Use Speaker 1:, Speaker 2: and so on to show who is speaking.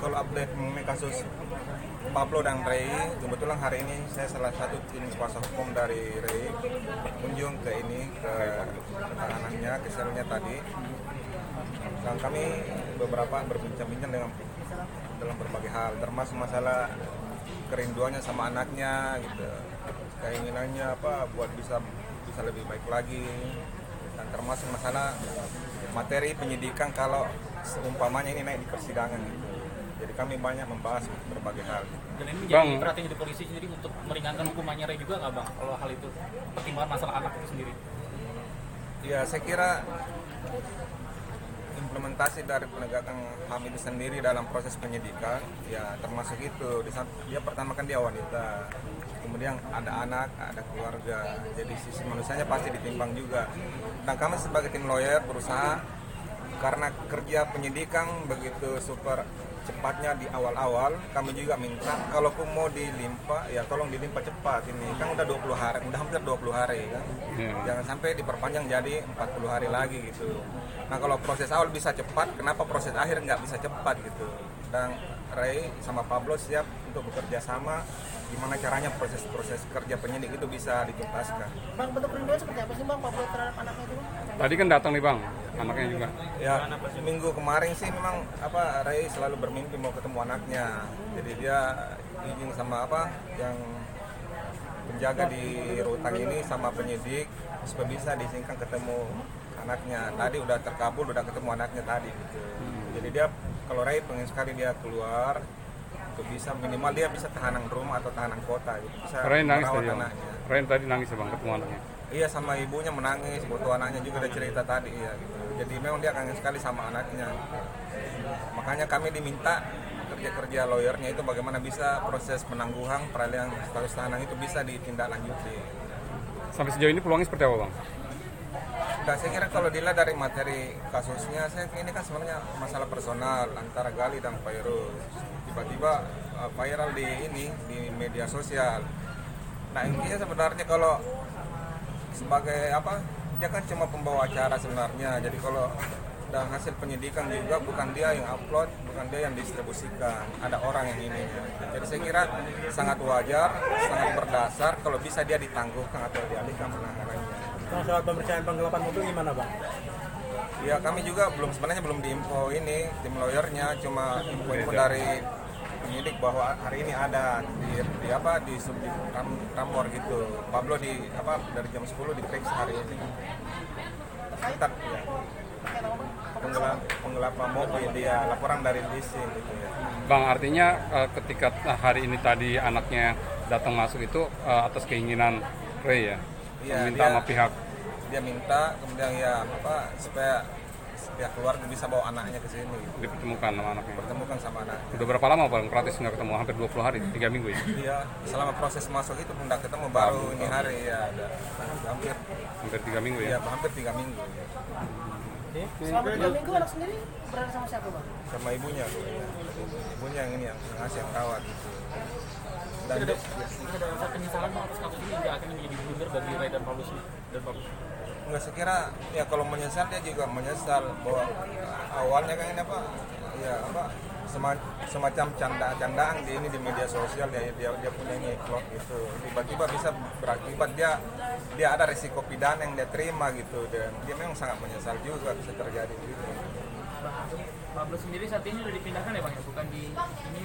Speaker 1: Kalau update mengenai kasus Pablo dan Ray, kebetulan hari ini saya salah satu tim kuasa hukum dari Ray berkunjung ke ini ke anaknya, ke selnya tadi. Dan kami beberapa berbincang-bincang dengan dalam berbagai hal, termasuk masalah kerinduannya sama anaknya, gitu, keinginannya apa buat bisa bisa lebih baik lagi, dan termasuk masalah materi penyidikan kalau seumpamanya ini naik di persidangan gitu. Jadi kami banyak membahas berbagai hal.
Speaker 2: Dan ini
Speaker 3: Bang.
Speaker 2: menjadi perhatian di polisi sendiri untuk meringankan hukumannya Ray juga nggak bang? Kalau hal itu pertimbangan masalah anak itu sendiri.
Speaker 1: Ya saya kira implementasi dari penegakan HAM itu sendiri dalam proses penyidikan ya termasuk itu. Di saat dia pertama kan dia wanita kemudian ada anak ada keluarga. Jadi sisi manusianya pasti ditimbang juga. Dan kami sebagai tim lawyer berusaha karena kerja penyidikan begitu super cepatnya di awal-awal kami juga minta kalau pun mau dilimpah ya tolong dilimpah cepat ini. Kan udah 20 hari udah hampir 20 hari kan?
Speaker 3: Iya.
Speaker 1: jangan sampai diperpanjang jadi 40 hari lagi gitu. Nah kalau proses awal bisa cepat kenapa proses akhir nggak bisa cepat gitu? Dan Ray sama Pablo siap untuk bekerja sama gimana caranya proses-proses kerja penyidik itu bisa dituntaskan.
Speaker 4: Bang, bentuk kerinduan seperti apa sih Bang Pablo terhadap anaknya itu?
Speaker 3: Tadi kan datang nih bang, anaknya juga.
Speaker 1: ya minggu kemarin sih memang apa Ray selalu bermimpi mau ketemu anaknya. Jadi dia izin sama apa yang penjaga di rutan ini sama penyidik supaya bisa diizinkan ketemu anaknya. Tadi udah terkabul udah ketemu anaknya tadi gitu. Jadi dia kalau Ray pengen sekali dia keluar untuk bisa minimal dia bisa tahanan rumah atau tahanan kota gitu. Bisa
Speaker 3: Ren nangis tadi
Speaker 1: anaknya.
Speaker 3: Ren tadi nangis bang ketemu anaknya.
Speaker 1: Iya sama ibunya menangis, foto anaknya juga ada cerita tadi ya gitu. Jadi memang dia kangen sekali sama anaknya. Makanya kami diminta kerja-kerja lawyernya itu bagaimana bisa proses penangguhan peralihan status tahanan itu bisa ditindaklanjuti.
Speaker 3: Sampai sejauh ini peluangnya seperti apa bang?
Speaker 1: Nah, saya kira kalau dilihat dari materi kasusnya, saya ini kan sebenarnya masalah personal antara Gali dan Fairuz. Tiba-tiba uh, viral di ini di media sosial. Nah intinya sebenarnya kalau sebagai apa dia kan cuma pembawa acara sebenarnya. Jadi kalau dan hasil penyidikan juga bukan dia yang upload, bukan dia yang distribusikan, ada orang yang ini. Jadi saya kira sangat wajar, sangat berdasar kalau bisa dia ditangguhkan atau dialihkan penanganannya.
Speaker 4: Bang, soal pemeriksaan penggelapan mobil gimana Bang?
Speaker 1: Ya kami juga belum sebenarnya belum diinfo ini tim lawyernya cuma info-info dari penyidik bahwa hari ini ada di, di apa di subdit Ram, Ramor gitu. Pablo di apa dari jam 10 diperiksa hari ini. Tetap ya. Penggelap, penggelapan mobil dia laporan dari leasing gitu ya.
Speaker 3: Bang artinya eh, ketika hari ini tadi anaknya datang masuk itu eh, atas keinginan Ray ya,
Speaker 1: Iya,
Speaker 3: meminta
Speaker 1: dia-
Speaker 3: sama pihak.
Speaker 1: Dia minta kemudian ya apa supaya pihak keluarga bisa bawa anaknya ke sini gitu.
Speaker 3: dipertemukan sama anaknya.
Speaker 1: Pertemukan sama anaknya.
Speaker 3: Udah berapa lama bang praktis nggak ketemu? Hampir 20 hari, 3 minggu ya?
Speaker 1: Iya, selama proses masuk itu pun udah ketemu baru ini hari ya ada hampir
Speaker 3: Hampir 3 minggu
Speaker 1: ya
Speaker 3: ya?
Speaker 1: hampir tiga minggu ya.
Speaker 4: Selama tiga minggu anak sendiri berada sama siapa Bang?
Speaker 1: sama ibunya Bu, ya. ibunya yang ini yang ngasih yang rawat gitu. dan
Speaker 2: Tidak ada, tidak ada rasa penyesalan bang atas kasus ini hingga akhirnya menjadi blunder bagi Ray dan sendiri- dan Pablo.
Speaker 1: Nggak sekira ya kalau menyesal dia juga menyesal bahwa awalnya kan ini apa ya apa sema- semacam canda-candaan di ini di media sosial ya dia dia punya vlog gitu. Tiba-tiba bisa berakibat dia dia ada risiko pidana yang dia terima gitu dan dia memang sangat menyesal juga bisa terjadi gitu.
Speaker 2: Pablo sendiri saat ini sudah dipindahkan ya bang ya, bukan di ini